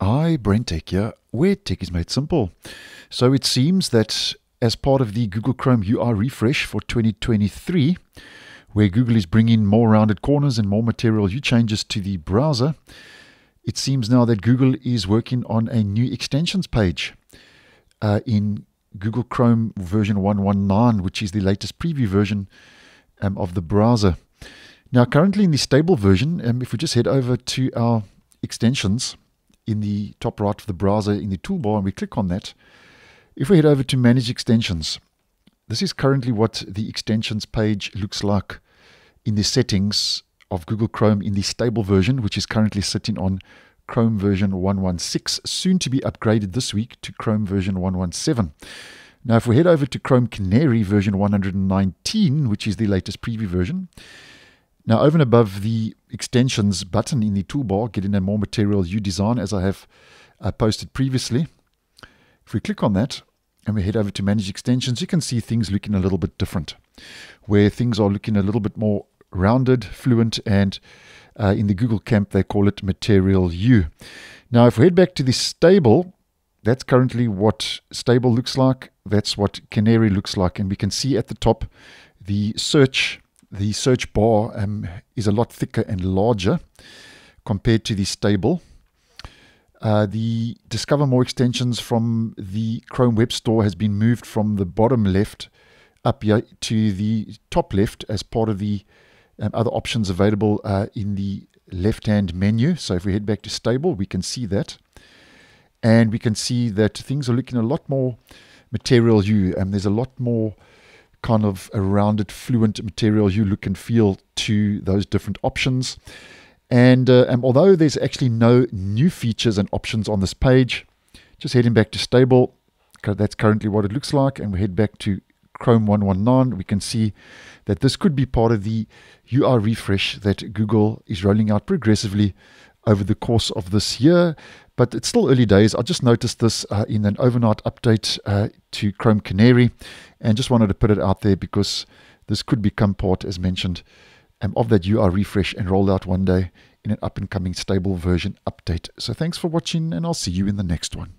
Hi, BrenTech here, where tech is made simple. So it seems that as part of the Google Chrome UI refresh for 2023, where Google is bringing more rounded corners and more Material You changes to the browser, it seems now that Google is working on a new extensions page uh, in Google Chrome version 119, which is the latest preview version um, of the browser. Now, currently in the stable version, um, if we just head over to our extensions, in the top right of the browser in the toolbar and we click on that, if we head over to Manage Extensions, this is currently what the extensions page looks like in the settings of Google Chrome in the stable version, which is currently sitting on Chrome version 116, soon to be upgraded this week to Chrome version 117. Now, if we head over to Chrome Canary version 119, which is the latest preview version, now, over and above the extensions button in the toolbar, getting a more Material You design as I have uh, posted previously. If we click on that and we head over to manage extensions, you can see things looking a little bit different, where things are looking a little bit more rounded, fluent, and uh, in the Google camp, they call it Material You. Now, if we head back to the stable, that's currently what stable looks like. That's what Canary looks like. And we can see at the top the search the search bar um, is a lot thicker and larger compared to the stable. Uh, the Discover More extensions from the Chrome Web Store has been moved from the bottom left up here to the top left as part of the um, other options available uh, in the left hand menu. So if we head back to stable, we can see that. And we can see that things are looking a lot more material you. and there's a lot more kind of a rounded, fluent material you look and feel to those different options. And, uh, and although there's actually no new features and options on this page, just heading back to stable, that's currently what it looks like. And we head back to Chrome 119, we can see that this could be part of the UI refresh that Google is rolling out progressively over the course of this year. But it's still early days. I just noticed this uh, in an overnight update uh, to Chrome Canary and just wanted to put it out there because this could become part, as mentioned, um, of that UI refresh and roll out one day in an up and coming stable version update. So thanks for watching, and I'll see you in the next one.